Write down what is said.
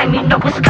I mean, no it's.